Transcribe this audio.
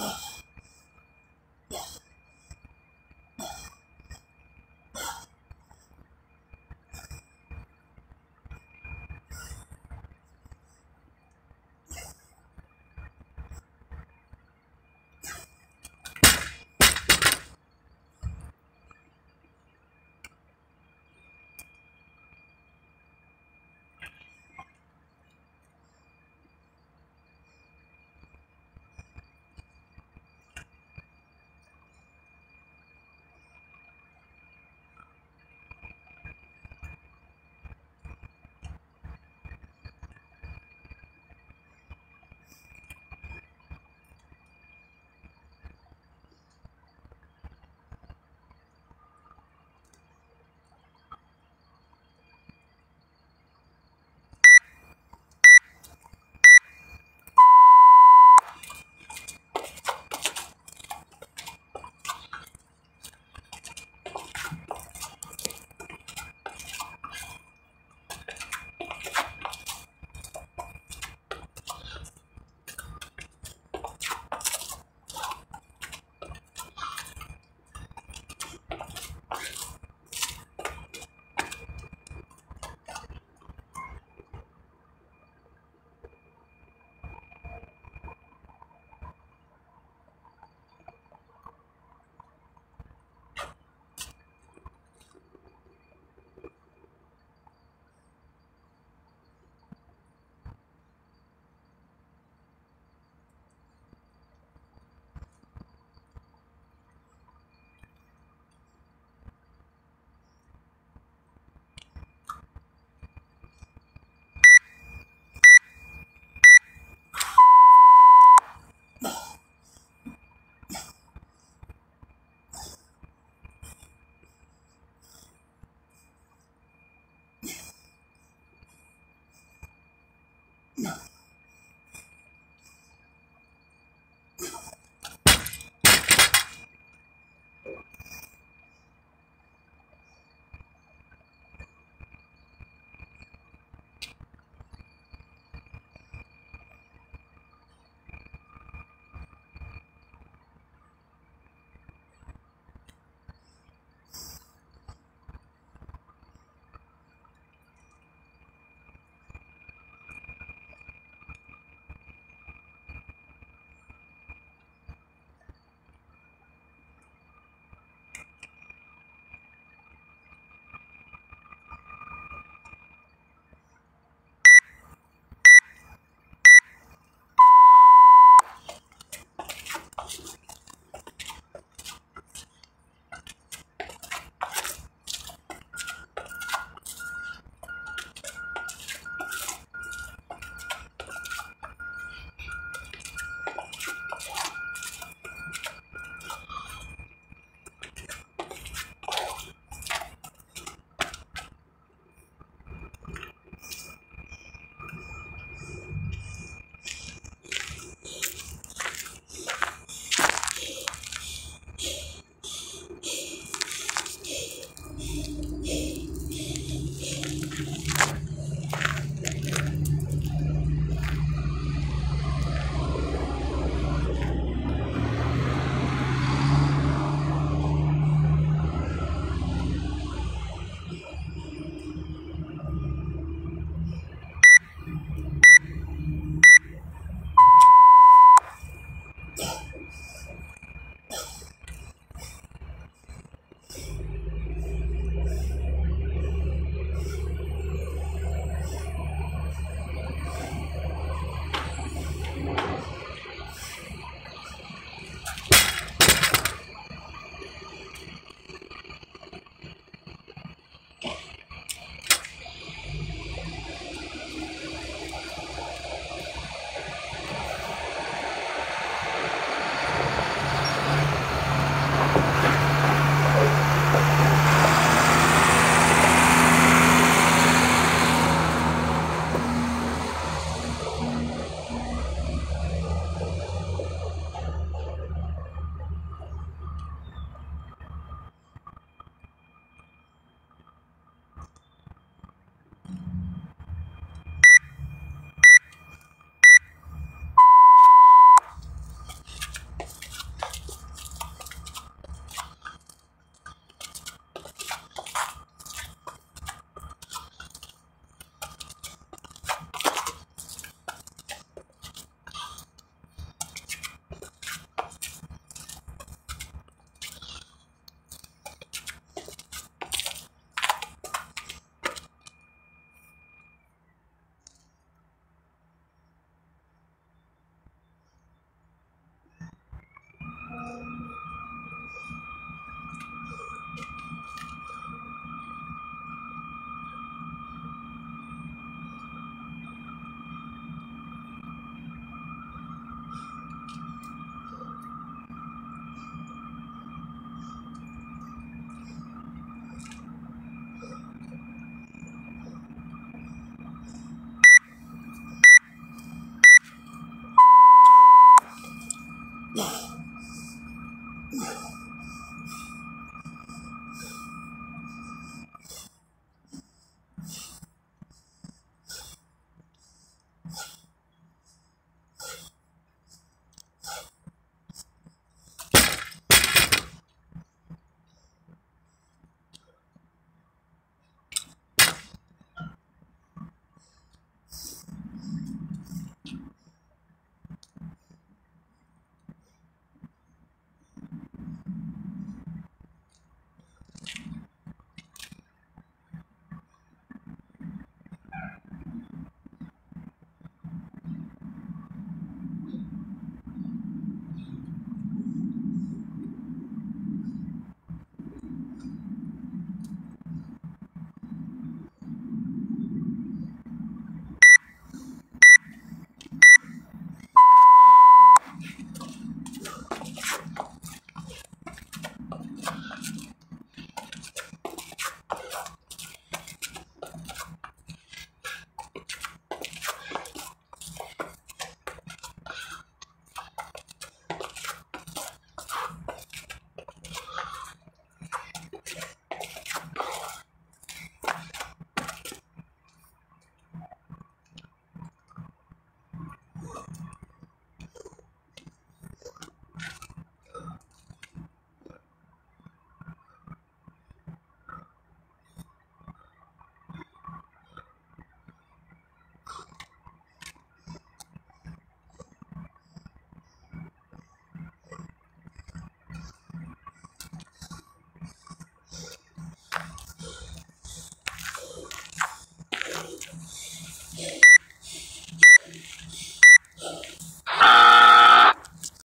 Ugh.